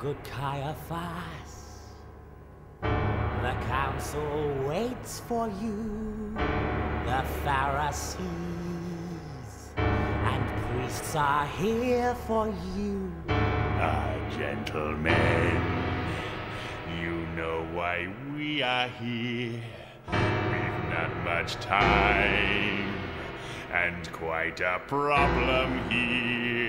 good Caiaphas. The council waits for you, the Pharisees and priests are here for you. Ah, gentlemen, you know why we are here. We've not much time and quite a problem here.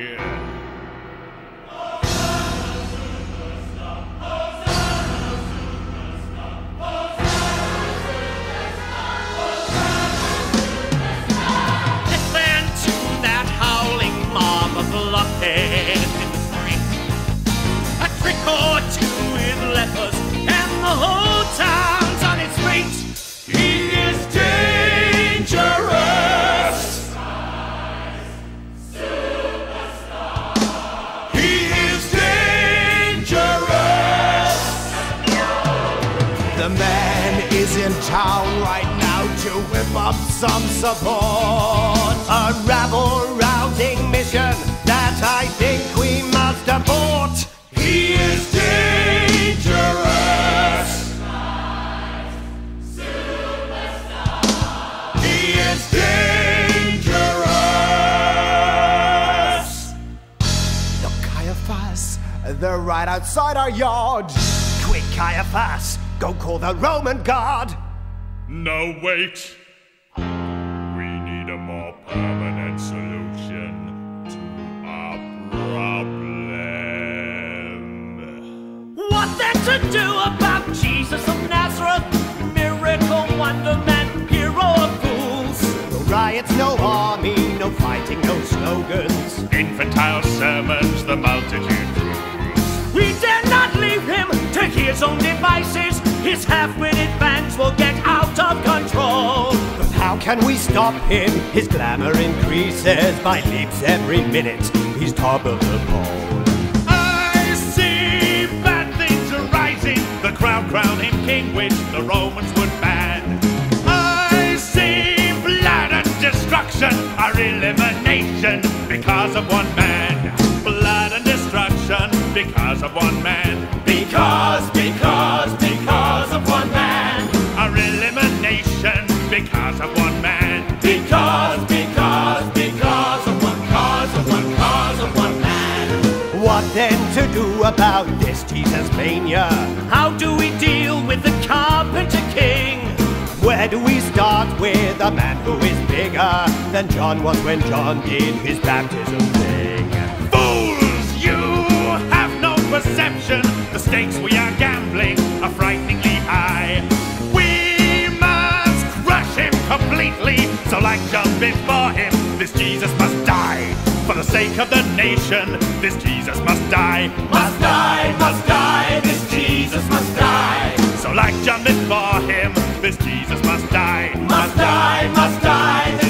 The man is in town right now to whip up some support. A rabble rousing mission that I think we must abort. He is dangerous. He is dangerous. Look, Caiaphas, they're right outside our yard. Quick, Caiaphas, go call the Roman guard. No, wait. We need a more permanent solution to our problem. What then to do about Jesus of Nazareth? Miracle, wonder man, hero of fools. No riots, no army, no fighting, no slogans. Infantile sermons, the multitude rules. We dare not leave him to his own devices. His half-witted fans will get out of control. But how can we stop him? His glamour increases by leaps every minute. He's top of the poll. I see bad things arising. The crowd crown him king, which the Romans would ban. I see blood and destruction, our elimination because of one man. Blood and destruction because of one man. Because of one man. Because, because, because of one cause of one cause of one man. What then to do about this Jesus mania? How do we deal with the carpenter king? Where do we start with a man who is bigger than John was when John did his baptism thing? Fools, you have no perception. The stakes we are gambling are frighteningly high. So, like John before him, this Jesus must die. For the sake of the nation, this Jesus must die. Must die, must die, this Jesus must die. So, like John before him, this Jesus must die. Must die, must die,